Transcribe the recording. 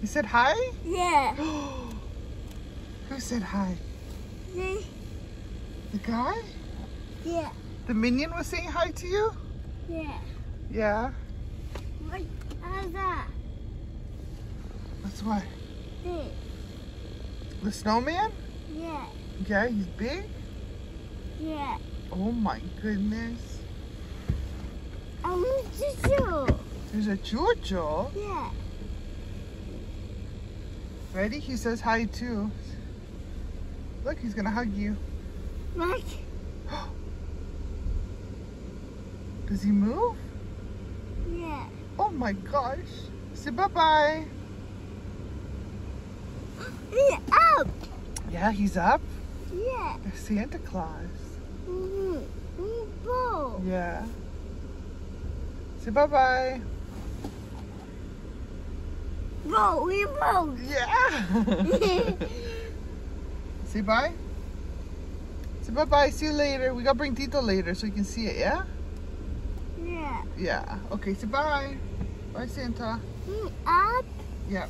You said hi? Yeah. Who said hi? Me. The guy? Yeah. The minion was saying hi to you? Yeah. Yeah. What? How's that? That's why. See? The snowman? Yeah. Yeah, he's big? Yeah. Oh my goodness. I want to show. There's a Jojo. Yeah. Ready? He says hi too. Look, he's gonna hug you. Like, Does he move? yeah. Oh my gosh. Say bye-bye. He's up. Yeah, he's up. Yeah. Santa Claus. Mm-hmm. Mm-hmm. Yeah. Say bye-bye. We broke. Yeah. Say bye. Say bye-bye. See you later. We gotta bring Tito later so you can see it, yeah? yeah. Yeah. Okay, say bye. Bye, Santa. Up. Yeah.